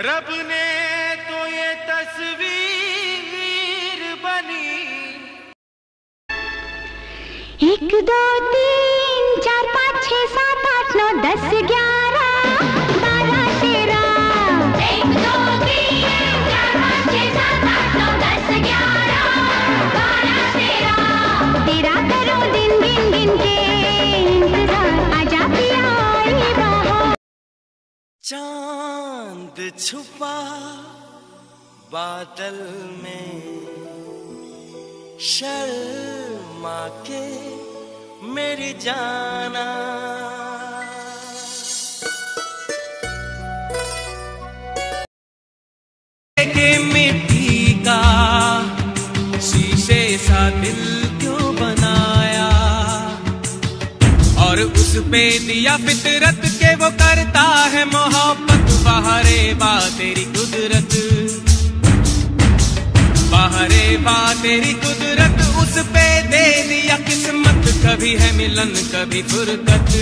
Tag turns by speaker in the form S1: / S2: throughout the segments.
S1: रब ने तो ये तस्वीर बनी। एक दो
S2: चाँद छुपा बादल में। शर्मा के मेरी जाना। मिट्टी का शीशे सा दिल क्यों बनाया? और उस पे दिया फितरत के वो करता है मोहब्बत। बाहरे बा तेरी कुदरत। बाहरे बा तेरी कुदरत, उस पे दे दिया किस्मत। कभी है मिलन, कभी फुरकत।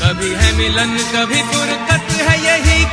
S2: कभी है मिलन, कभी फुरकत है यही